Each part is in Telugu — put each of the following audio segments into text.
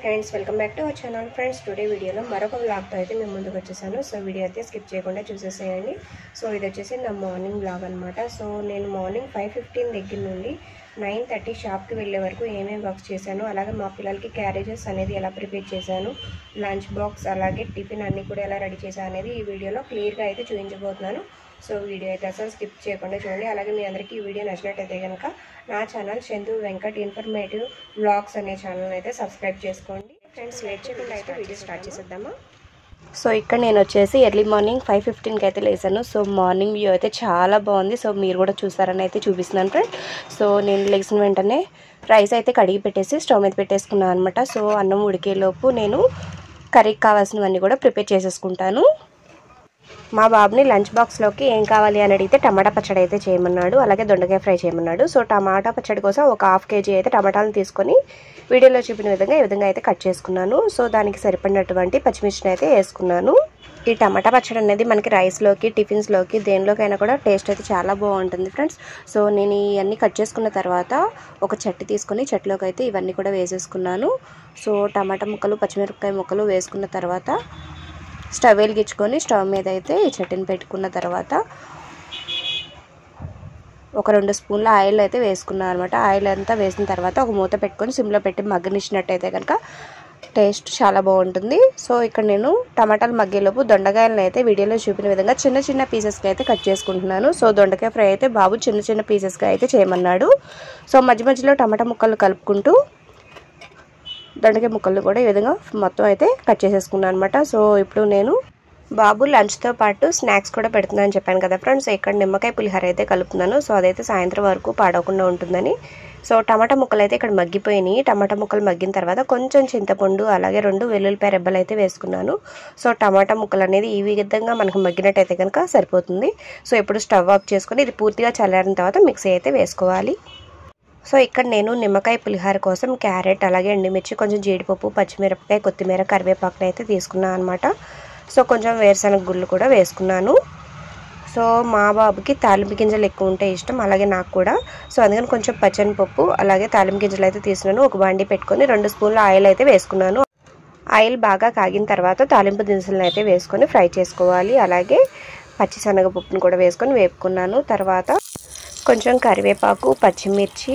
Friends welcome back to our channel. Friends today వీడియోలో మరొక బ్లాగ్తో అయితే మేము ముందుకు వచ్చేసాను. సో వీడియో అయితే స్కిప్ చేయకుండా చూసేసేయండి. సో ఇది వచ్చేసి నా మార్నింగ్ బ్లాగ్ అనమాట సో నేను మార్నింగ్ ఫైవ్ ఫిఫ్టీన్ దగ్గర నుండి నైన్ థర్టీ షాప్కి వెళ్ళే వరకు ఏమేమి వర్క్స్ చేశాను అలాగే మా పిల్లలకి క్యారేజెస్ అనేది ఎలా ప్రిపేర్ చేశాను లంచ్ బాక్స్ అలాగే టిఫిన్ అన్నీ కూడా ఎలా రెడీ చేశాను అనేది ఈ వీడియోలో క్లియర్గా అయితే చూపించబోతున్నాను. సో వీడియో అయితే అసలు స్కిప్ చేయకుండా చూడండి. అలాగే మీ అందరికీ ఈ వీడియో నచ్చినట్టయితే కనుక నా channel Chandu Venkat informative vlogs అనే ఛానల్ అయితే సబ్స్క్రైబ్ చేసుకోండి. ఫ్రెండ్స్ లేట్ చేయకుండా అయితే వీడియో స్టార్ట్ చేసేద్దామా? సో ఇక్కడ నేను వచ్చేసి ఎర్లీ మార్నింగ్ ఫైవ్ ఫిఫ్టీన్కి అయితే లేసాను. సో మార్నింగ్ వ్యూ అయితే చాలా బాగుంది. సో మీరు కూడా చూసారని అయితే చూపిస్తున్నాను ఫ్రెండ్. సో నేను లేచిన వెంటనే రైస్ అయితే కడిగి పెట్టేసి స్టవ్ మీద పెట్టేసుకున్నాను అనమాట సో అన్నం ఉడికేలోపు నేను కర్రీకి కావాల్సినవన్నీ కూడా ప్రిపేర్ చేసేసుకుంటాను. మా బాబుని లంచ్ బాక్స్లోకి ఏం కావాలి అని అడిగితే టమాటా పచ్చడి అయితే చేయమన్నాడు అలాగే దొండకాయ ఫ్రై చేయమన్నాడు. సో టమాటా పచ్చడి కోసం ఒక హాఫ్ కేజీ అయితే టమాటాలను తీసుకొని వీడియోలో చూపిన విధంగా ఈ విధంగా అయితే కట్ చేసుకున్నాను. సో దానికి సరిపడినటువంటి పచ్చిమిర్చిని అయితే వేసుకున్నాను. ఈ టమాటా పచ్చడి అనేది మనకి రైస్లోకి టిఫిన్స్లోకి దేనిలోకైనా కూడా టేస్ట్ అయితే చాలా బాగుంటుంది ఫ్రెండ్స్. సో నేను ఇవన్నీ కట్ చేసుకున్న తర్వాత ఒక చట్టి తీసుకొని చెట్టులోకి అయితే ఇవన్నీ కూడా వేసేసుకున్నాను. సో టమాటా ముక్కలు పచ్చిమిరపకాయ ముక్కలు వేసుకున్న తర్వాత స్టవ్ వెలిగించుకొని స్టవ్ మీద అయితే ఈ చట్నీ పెట్టుకున్న తర్వాత ఒక రెండు స్పూన్ల ఆయిల్ అయితే వేసుకున్నాను అనమాట ఆయిల్ అంతా వేసిన తర్వాత ఒక మూత పెట్టుకొని సిమ్లో పెట్టి మగ్గనిచ్చినట్టయితే కనుక టేస్ట్ చాలా బాగుంటుంది. సో ఇక్కడ నేను టమాటాలు మగ్గేలోపు దొండకాయలను అయితే వీడియోలో చూపిన విధంగా చిన్న చిన్న పీసెస్గా అయితే కట్ చేసుకుంటున్నాను. సో దొండకాయ ఫ్రై అయితే బాబు చిన్న చిన్న పీసెస్గా అయితే చేయమన్నాడు. సో మధ్య మధ్యలో టమాటా ముక్కలు కలుపుకుంటూ దొండకాయ ముక్కలు కూడా ఈ విధంగా మొత్తం అయితే కట్ చేసేసుకున్నాను అనమాట సో ఇప్పుడు నేను బాబు లంచ్తో పాటు స్నాక్స్ కూడా పెడుతున్నాను చెప్పాను కదా ఫ్రెండ్స్. ఇక్కడ నిమ్మకాయ పులిహోర అయితే కలుపుతున్నాను. సో అదైతే సాయంత్రం వరకు పాడవకుండా ఉంటుందని. సో టమాటా ముక్కలు అయితే ఇక్కడ మగ్గిపోయినాయి. టమాటా ముక్కలు మగ్గిన తర్వాత కొంచెం చింతపండు అలాగే రెండు వెల్లుల్లిపాయ రెబ్బలు అయితే వేసుకున్నాను. సో టమాటా ముక్కలు అనేది ఈ విధంగా మనకు మగ్గినట్టయితే కనుక సరిపోతుంది. సో ఇప్పుడు స్టవ్ ఆఫ్ చేసుకొని ఇది పూర్తిగా చల్లారిన తర్వాత మిక్సీ అయితే వేసుకోవాలి. సో ఇక్కడ నేను నిమ్మకాయ పులిహార కోసం క్యారెట్ అలాగే ఎండుమిర్చి కొంచెం జీడిపప్పు పచ్చిమిరపకాయ కొత్తిమీర కరివేపాకుని అయితే తీసుకున్నాను అనమాట సో కొంచెం వేరుశనగ గుళ్ళు కూడా వేసుకున్నాను. సో మా బాబుకి తాలింపు గింజలు ఎక్కువ ఉంటే ఇష్టం అలాగే నాకు కూడా. సో అందుకని కొంచెం పచ్చని పప్పు అలాగే తాలింపు గింజలు అయితే తీసుకున్నాను. ఒక బండి పెట్టుకొని రెండు స్పూన్ల ఆయిల్ అయితే వేసుకున్నాను. ఆయిల్ బాగా కాగిన తర్వాత తాలింపు దినుసులను అయితే వేసుకొని ఫ్రై చేసుకోవాలి. అలాగే పచ్చి శనగపప్పును కూడా వేసుకొని వేపుకున్నాను. తర్వాత కొంచెం కరివేపాకు పచ్చిమిర్చి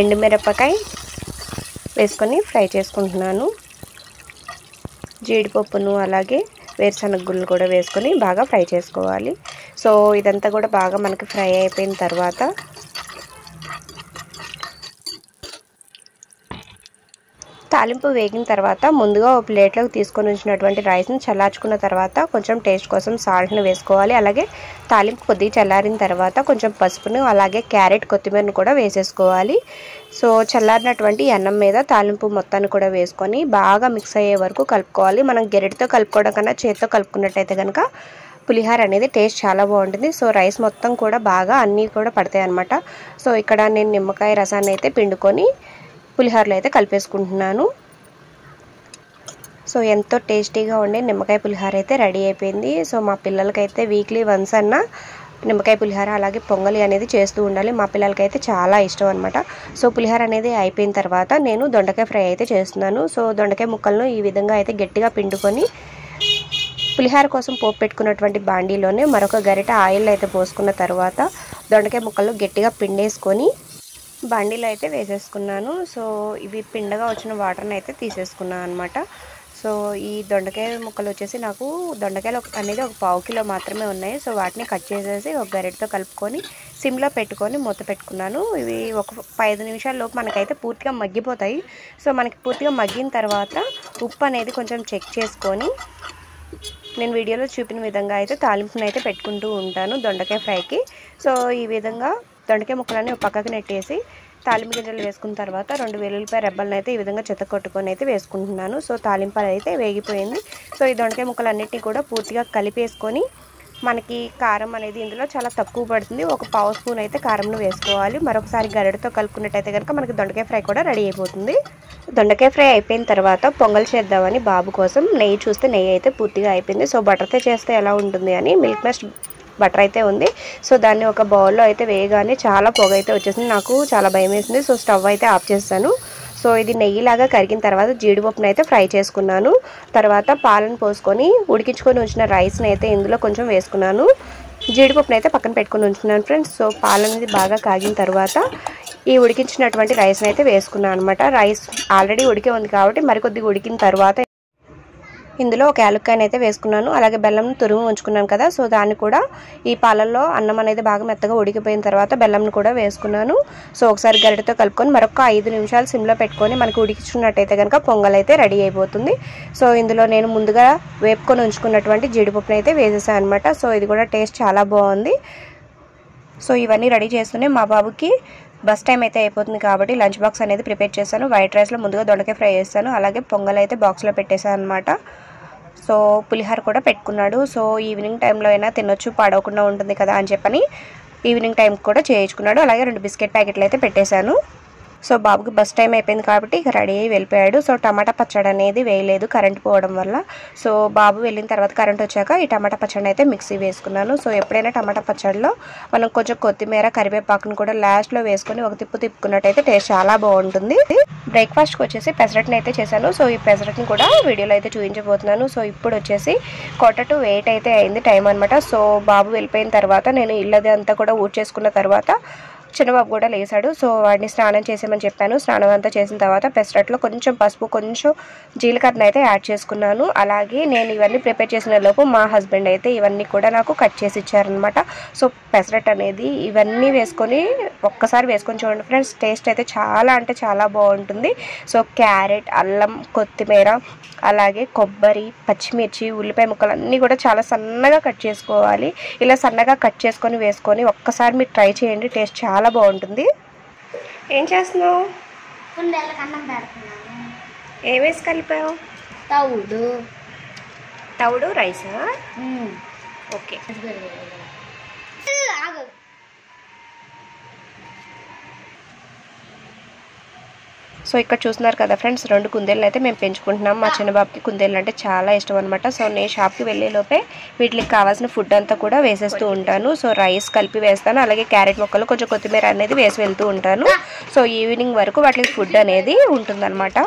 ఎండుమిరపకాయ వేసుకొని ఫ్రై చేసుకుంటున్నాను. జీడిపప్పును అలాగే వేరుశనగ గుళ్ళు కూడా వేసుకొని బాగా ఫ్రై చేసుకోవాలి. సో ఇదంతా కూడా బాగా మనకి ఫ్రై అయిపోయిన తర్వాత తాలింపు వేగిన తర్వాత ముందుగా ఒక ప్లేట్లోకి తీసుకొని ఉంచినటువంటి రైస్ని చల్లార్చుకున్న తర్వాత కొంచెం టేస్ట్ కోసం సాల్ట్ని వేసుకోవాలి. అలాగే తాలింపు కొద్దిగా చల్లారిన తర్వాత కొంచెం పసుపును అలాగే క్యారెట్ కొత్తిమీరను కూడా వేసేసుకోవాలి. సో చల్లారినటువంటి అన్నం మీద తాలింపు మొత్తాన్ని కూడా వేసుకొని బాగా మిక్స్ అయ్యే వరకు కలుపుకోవాలి. మనం గెరెటితో కలుపుకోవడం కన్నా చేతితో కలుపుకున్నట్టయితే కనుక పులిహార అనేది టేస్ట్ చాలా బాగుంటుంది. సో రైస్ మొత్తం కూడా బాగా అన్నీ కూడా పడతాయి అనమాట సో ఇక్కడ నేను నిమ్మకాయ రసాన్ని అయితే పిండుకొని పులిహోరలో అయితే కలిపేసుకుంటున్నాను. సో ఎంతో టేస్టీగా ఉండే నిమ్మకాయ పులిహోర అయితే రెడీ అయిపోయింది. సో మా పిల్లలకైతే వీక్లీ వన్స్ అన్న నిమ్మకాయ పులిహోర అలాగే పొంగలి అనేది చేస్తూ ఉండాలి. మా పిల్లలకైతే చాలా ఇష్టం అనమాట సో పులిహోర అనేది అయిపోయిన తర్వాత నేను దొండకాయ ఫ్రై అయితే చేస్తున్నాను. సో దొండకాయ ముక్కలను ఈ విధంగా అయితే గట్టిగా పిండుకొని పులిహోర కోసం పోపు పెట్టుకున్నటువంటి బాండీలోనే మరొక గరిట ఆయిల్ అయితే పోసుకున్న తర్వాత దొండకాయ ముక్కలు గట్టిగా పిండేసుకొని బండిలో అయితే వేసేసుకున్నాను. సో ఇవి పిండగా వచ్చిన వాటర్ని అయితే తీసేసుకున్నాను అనమాట సో ఈ దొండకాయ ముక్కలు వచ్చేసి నాకు దొండకాయలు అనేది ఒక పావు కిలో మాత్రమే ఉన్నాయి. సో వాటిని కట్ చేసేసి ఒక గరిటతో కలుపుకొని సిమ్లో పెట్టుకొని మూత పెట్టుకున్నాను. ఇవి ఒక ఐదు నిమిషాల్లోపు మనకైతే పూర్తిగా మగ్గిపోతాయి. సో మనకి పూర్తిగా మగ్గిన తర్వాత ఉప్పు అనేది కొంచెం చెక్ చేసుకొని నేను వీడియోలో చూపిన విధంగా అయితే తాలింపునైతే పెట్టుకుంటూ ఉంటాను దొండకాయ ఫ్రైకి. సో ఈ విధంగా దొండకాయ ముక్కలన్నీ పక్కకు నెట్టేసి తాలింపు గింజలు వేసుకున్న తర్వాత రెండు వెల్లుల్లిపాయ రెబ్బలను అయితే ఈ విధంగా చెత్త కొట్టుకొని అయితే వేసుకుంటున్నాను. సో తాలింపు అయితే వేగిపోయింది. సో ఈ దొండకాయ ముక్కలన్నిటిని కూడా పూర్తిగా కలిపేసుకొని మనకి కారం అనేది ఇందులో చాలా తక్కువ పడుతుంది. ఒక పావు స్పూన్ అయితే కారంను వేసుకోవాలి. మరొకసారి గరిడతో కలుపుకున్నట్టయితే కనుక మనకి దొండకాయ ఫ్రై కూడా రెడీ అయిపోతుంది. దొండకాయ ఫ్రై అయిపోయిన తర్వాత పొంగల్ చేద్దామని బాబు కోసం నెయ్యి చూస్తే నెయ్యి అయితే పూర్తిగా అయిపోయింది. సో బటర్తో చేస్తే ఎలా ఉంటుంది అని మిల్క్ మెస్ట్ బటర్ అయితే ఉంది. సో దాన్ని ఒక బౌల్లో అయితే వేయగానే చాలా పొగ అయితే వచ్చేసింది. నాకు చాలా భయం వేసింది. సో స్టవ్ అయితే ఆఫ్ చేస్తాను. సో ఇది నెయ్యిలాగా కరిగిన తర్వాత జీడిపప్పును అయితే ఫ్రై చేసుకున్నాను. తర్వాత పాలను పోసుకొని ఉడికించుకొని ఉంచిన రైస్ని అయితే ఇందులో కొంచెం వేసుకున్నాను. జీడిపప్పును అయితే పక్కన పెట్టుకొని ఉంచుకున్నాను ఫ్రెండ్స్. సో పాలు అనేది బాగా కాగిన తర్వాత ఈ ఉడికించినటువంటి రైస్ని అయితే వేసుకున్నాను అనమాట రైస్ ఆల్రెడీ ఉడికే ఉంది కాబట్టి మరికొద్దిగా ఉడికిన తర్వాత ఇందులో ఒక యాలక్కాయని అయితే వేసుకున్నాను. అలాగే బెల్లం తురుము ఉంచుకున్నాను కదా సో దాన్ని కూడా ఈ పాలల్లో అన్నం అనేది బాగా మెత్తగా ఉడికిపోయిన తర్వాత బెల్లంను కూడా వేసుకున్నాను. సో ఒకసారి గరిటతో కలుపుకొని మరొక ఐదు నిమిషాలు సిమ్లో పెట్టుకొని మనకి ఉడికించుకున్నట్టయితే కనుక పొంగల్ అయితే రెడీ అయిపోతుంది. సో ఇందులో నేను ముందుగా వేపుకొని ఉంచుకున్నటువంటి జీడిపప్పుని అయితే వేసేసాను అనమాట సో ఇది కూడా టేస్ట్ చాలా బాగుంది. సో ఇవన్నీ రెడీ చేస్తూనే మా బాబుకి బస్ టైం అయితే అయిపోతుంది కాబట్టి లంచ్ బాక్స్ అనేది ప్రిపేర్ చేశాను. వైట్ రైస్లో ముందుగా దొండకాయ ఫ్రై చేస్తాను. అలాగే పొంగల్ అయితే బాక్స్లో పెట్టేశాను అనమాట సో పులిహోర కూడా పెట్టుకున్నాడు. సో ఈవినింగ్ టైంలో అయినా తినొచ్చు పాడవకుండా ఉంటుంది కదా అని చెప్పని ఈవినింగ్ టైం కూడా చేయించుకున్నాడు. అలాగే రెండు బిస్కెట్ ప్యాకెట్లు అయితే పెట్టేశాను. సో బాబుకి బస్ టైం అయిపోయింది కాబట్టి ఇక రెడీ అయ్యి వెళ్ళిపోయాడు. సో టమాటా పచ్చడి అనేది వేయలేదు కరెంట్ పోవడం వల్ల. సో బాబు వెళ్ళిన తర్వాత కరెంట్ వచ్చాక ఈ టమాటా పచ్చడి అయితే మిక్సీ వేసుకున్నాను. సో ఎప్పుడైనా టమాటా పచ్చడిలో మనం కొంచెం కొత్తిమీర కరివేపాకును కూడా లాస్ట్లో వేసుకొని ఒక తిప్పు తిప్పుకున్నట్టయితే టేస్ట్ చాలా బాగుంటుంది. బ్రేక్ఫాస్ట్కి వచ్చేసి పెసరట్ని అయితే చేశాను. సో ఈ పెసరట్ని కూడా వీడియోలో అయితే చూపించబోతున్నాను. సో ఇప్పుడు వచ్చేసి కొట్ట టు వెయిట్ అయితే అయింది టైం అనమాట సో బాబు వెళ్ళిపోయిన తర్వాత నేను ఇల్లది అంతా కూడా ఊడ్చేసుకున్న తర్వాత చిన్నబాబు కూడా లేసాడు. సో వాడిని స్నానం చేసేమని చెప్పాను. స్నానం అంతా చేసిన తర్వాత పెసరట్లో కొంచెం పసుపు కొంచెం జీలకర్రను అయితే యాడ్ చేసుకున్నాను. అలాగే నేను ఇవన్నీ ప్రిపేర్ చేసిన లోపు మా హస్బెండ్ అయితే ఇవన్నీ కూడా నాకు కట్ చేసి ఇచ్చారనమాట సో పెసరట్ అనేది ఇవన్నీ వేసుకొని ఒక్కసారి వేసుకొని చూడండి ఫ్రెండ్స్ టేస్ట్ అయితే చాలా అంటే చాలా బాగుంటుంది. సో క్యారెట్ అల్లం కొత్తిమీర అలాగే కొబ్బరి పచ్చిమిర్చి ఉల్లిపాయ ముక్కలు అన్నీ కూడా చాలా సన్నగా కట్ చేసుకోవాలి. ఇలా సన్నగా కట్ చేసుకొని వేసుకొని ఒక్కసారి మీరు ట్రై చేయండి టేస్ట్ చాలా బాగుంటుంది. ఏం చేస్తున్నావు? కుండెళ్ళకి అన్నం పెడుతున్నాను. ఏ వేసి కలిపావు? తవుడు. తవుడు రైసా? ఓకే. సో ఇక్కడ చూస్తున్నారు కదా ఫ్రెండ్స్ రెండు కుందేళ్ళు అయితే మేము పెంచుకుంటున్నాం. మా చిన్న బాబుకి కుందేళ్ళు అంటే చాలా ఇష్టం అనమాట సో నేను షాప్కి వెళ్ళే లోపే వీటికి కావాల్సిన ఫుడ్ అంతా కూడా వేసేస్తూ ఉంటాను. సో రైస్ కలిపి వేస్తాను. అలాగే క్యారెట్ ముక్కలు కొంచెం కొత్తిమీర అనేది వేసి వెళ్తూ ఉంటాను. సో ఈవినింగ్ వరకు వాటికి ఫుడ్ అనేది ఉంటుందన్నమాట.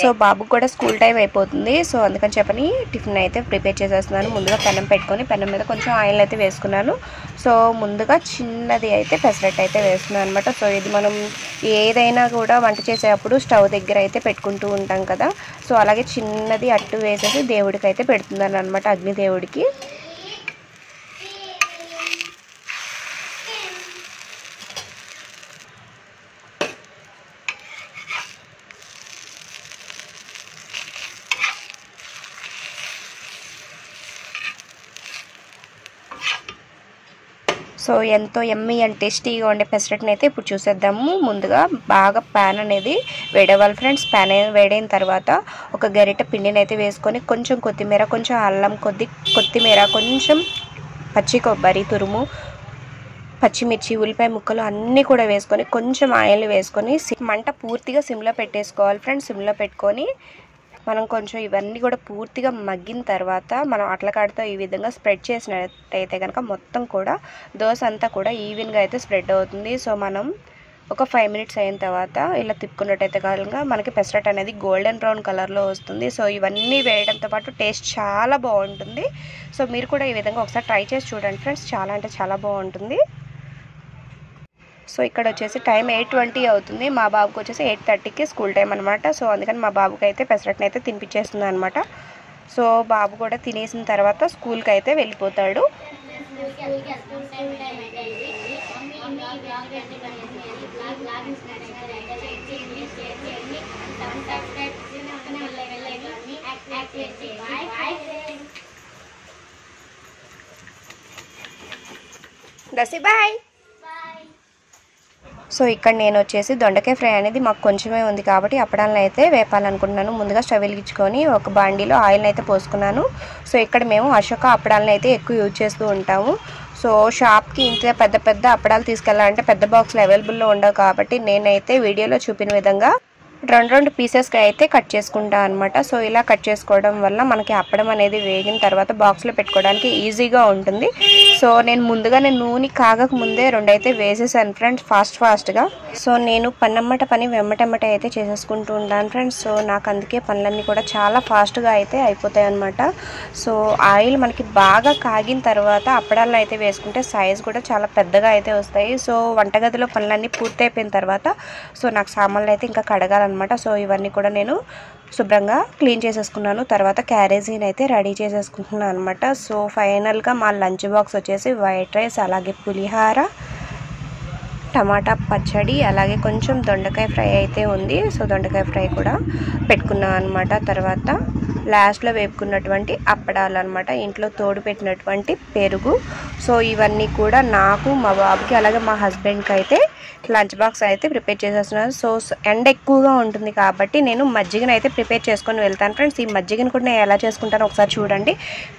సో బాబుకి కూడా స్కూల్ టైం అయిపోతుంది. సో అందుకని చెప్పని టిఫిన్ అయితే ప్రిపేర్ చేసేస్తున్నాను. ముందుగా పెనం పెట్టుకొని పెనం మీద కొంచెం ఆయిల్ అయితే వేసుకున్నాను. సో ముందుగా చిన్నది అయితే పెసరట్ అయితే వేస్తున్నాను అనమాట సో ఇది మనం ఏదైనా కూడా వంట చేసేటప్పుడు స్టవ్ దగ్గర అయితే పెట్టుకుంటూ ఉంటాం కదా. సో అలాగే చిన్నది అట్టు వేసేసి దేవుడికి అయితే పెడుతున్నాను అనమాట అగ్నిదేవుడికి. సో ఎంతో ఎమ్మి అండ్ టేస్టీగా ఉండే పెసరట్ని అయితే ఇప్పుడు చూసేద్దాము. ముందుగా బాగా ప్యాన్ అనేది వేడవాలి ఫ్రెండ్స్. ప్యాన్ వేడైన తర్వాత ఒక గరిట పిండిని అయితే వేసుకొని కొంచెం కొత్తిమీర కొంచెం అల్లం కొద్ది కొత్తిమీర కొంచెం పచ్చి కొబ్బరి తురుము పచ్చిమిర్చి ఉల్లిపాయ ముక్కలు అన్నీ కూడా వేసుకొని కొంచెం ఆయిల్ వేసుకొని మంట పూర్తిగా సిమ్లో పెట్టేసుకోవాలి ఫ్రెండ్స్. సిమ్లో పెట్టుకొని మనం కొంచెం ఇవన్నీ కూడా పూర్తిగా మగ్గిన తర్వాత మనం అట్లకాడతో ఈ విధంగా స్ప్రెడ్ చేసినట్టయితే కనుక మొత్తం కూడా దోశ అంతా కూడా ఈవెన్గా అయితే స్ప్రెడ్ అవుతుంది. సో మనం ఒక ఫైవ్ మినిట్స్ అయిన తర్వాత ఇలా తిప్పుకున్నట్టయితే కనుక మనకి పెసరట్ అనేది గోల్డెన్ బ్రౌన్ కలర్లో వస్తుంది. సో ఇవన్నీ వేయడంతో పాటు టేస్ట్ చాలా బాగుంటుంది. సో మీరు కూడా ఈ విధంగా ఒకసారి ట్రై చేసి చూడండి ఫ్రెండ్స్. చాలా అంటే చాలా బాగుంటుంది. సో ఇక్కడ వచ్చేసి టైం ఎయిట్ ట్వంటీ అవుతుంది. మా బాబుకి వచ్చేసి ఎయిట్ థర్టీకి స్కూల్ టైం అనమాట సో అందుకని మా బాబుకి అయితే పెసరట్ని అయితే తినిపించేస్తుంది అనమాట సో బాబు కూడా తినేసిన తర్వాత స్కూల్కి అయితే వెళ్ళిపోతాడు. దసి బాయ్. సో ఇక్కడ నేను వచ్చేసి దొండకాయ ఫ్రై అనేది మాకు కొంచెమే ఉంది కాబట్టి అప్పడాలను అయితే వేపాలనుకుంటున్నాను. ముందుగా స్టవ్ వెలిగించుకొని ఒక బాండీలో ఆయిల్ని అయితే పోసుకున్నాను. సో ఇక్కడ మేము అశోక అప్పడాలను అయితే ఎక్కువ యూజ్ చేస్తూ ఉంటాము. సో షాప్కి ఇంత పెద్ద పెద్ద అప్పడాలు తీసుకెళ్ళాలంటే పెద్ద బాక్స్లు అవైలబుల్లో ఉండవు కాబట్టి నేనైతే వీడియోలో చూపిన విధంగా రెండు రెండు పీసెస్కి అయితే కట్ చేసుకుంటాను అనమాట సో ఇలా కట్ చేసుకోవడం వల్ల మనకి అప్పడం అనేది వేగిన తర్వాత బాక్స్లో పెట్టుకోవడానికి ఈజీగా ఉంటుంది. సో నేను ముందుగా నేను నూనె కాగక ముందే రెండైతే వేసేసాను ఫ్రెండ్స్ ఫాస్ట్ ఫాస్ట్గా సో నేను పన్నమ్మట పని వెమ్మటమ్మట అయితే చేసేసుకుంటూ ఉంటాను ఫ్రెండ్స్ సో నాకు అందుకే పనులన్నీ కూడా చాలా ఫాస్ట్గా అయితే అయిపోతాయి అనమాట సో ఆయిల్ మనకి బాగా కాగిన తర్వాత అప్పడాల్లో అయితే వేసుకుంటే సైజ్ కూడా చాలా పెద్దగా అయితే వస్తాయి. సో వంటగదిలో పనులన్నీ పూర్తి అయిపోయిన తర్వాత సో నాకు సామాన్లు అయితే ఇంకా కడగాలన్నమాట. సో ఇవన్నీ కూడా నేను శుభ్రంగా క్లీన్ చేసేసుకున్నాను. తర్వాత క్యారేజీని అయితే రెడీ చేసేసుకుంటున్నాను అనమాట సో ఫైనల్గా మా లంచ్ బాక్స్ వచ్చేసి వైట్ రైస్ అలాగే పులిహార టమాటా పచ్చడి అలాగే కొంచెం దొండకాయ ఫ్రై అయితే ఉంది. సో దొండకాయ ఫ్రై కూడా పెట్టుకున్నాం అనమాట తర్వాత లాస్ట్లో వేపుకున్నటువంటి అప్పడాలు అనమాట ఇంట్లో తోడు పెట్టినటువంటి పెరుగు. సో ఇవన్నీ కూడా నాకు మా బాబుకి అలాగే మా హస్బెండ్కి అయితే లంచ్ బాక్స్ అయితే ప్రిపేర్ చేసేస్తున్నాను. సో ఎండ ఎక్కువగా ఉంటుంది కాబట్టి నేను మజ్జిగను అయితే ప్రిపేర్ చేసుకొని వెళ్తాను. ఫ్రెండ్స్ ఈ మజ్జిగను కూడా నేను ఎలా చేసుకుంటానో ఒకసారి చూడండి.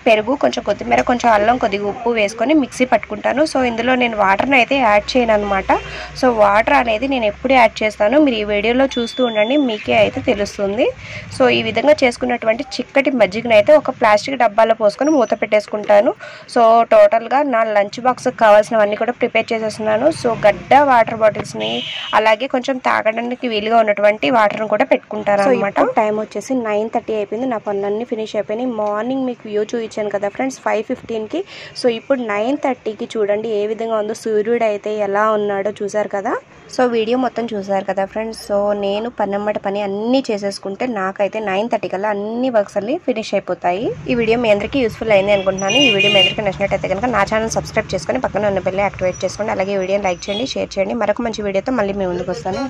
పెరుగు కొంచెం కొత్తిమీర కొంచెం అల్లం కొద్దిగా ఉప్పు వేసుకొని మిక్సీ పట్టుకుంటాను. సో ఇందులో నేను వాటర్ని అయితే యాడ్ చేయను అనమాట సో వాటర్ అనేది నేను ఎప్పుడు యాడ్ చేస్తాను మీరు ఈ వీడియోలో చూస్తూ ఉండండి. మీకే అయితే తెలుస్తుంది. సో ఈ విధంగా చేసుకున్నటువంటి చిక్కటి మజ్జిగను అయితే ఒక ప్లాస్టిక్ డబ్బాలో పోసుకొని మూత పెట్టేసుకుంటాను. సో టోటల్గా నా లంచ్ బాక్స్కి కావాల్సినవన్నీ కూడా ప్రిపేర్ చేసేస్తున్నాను. సో గడ్డ వాటర్ బాటిల్స్ని అలాగే కొంచెం తాగడానికి వీలుగా ఉన్నటువంటి వాటర్ని కూడా పెట్టుకుంటాను అనమాట టైం వచ్చేసి నైన్ థర్టీ అయిపోయింది. నా పనులన్నీ ఫినిష్ అయిపోయినాయి. మార్నింగ్ మీకు వ్యూ చూపించాను కదా ఫ్రెండ్స్ ఫైవ్ ఫిఫ్టీన్కి. సో ఇప్పుడు నైన్ థర్టీకి చూడండి ఏ విధంగా ఉందో సూర్యుడు అయితే ఎలా ఉన్నాడో చూసారు కదా? సో వీడియో మొత్తం చూసారు కదా ఫ్రెండ్స్? సో నేను పన్నెమ్మటి పని అన్నీ చేసేసుకుంటే నాకైతే నైన్ థర్టీ కల్లా అన్ని వర్క్స్ అన్ని ఫినిష్ అయిపోతాయి. ఈ వీడియో మీ అందరికీ యూస్ఫుల్ అయింది అనుకుంటున్నాను. ఈ వీడియో మీ అందరికీ నచ్చినట్టయితే కనుక నా ఛానల్ సబ్స్క్రైబ్ చేసుకొని పక్కన ఉన్న బెల్ యాక్టివేట్ చేసుకోండి. అలాగే వీడియోని లైక్ చేయండి షేర్ చేయండి. మరొక మంచి వీడియోతో మళ్ళీ మీ ముందుకు వస్తాను.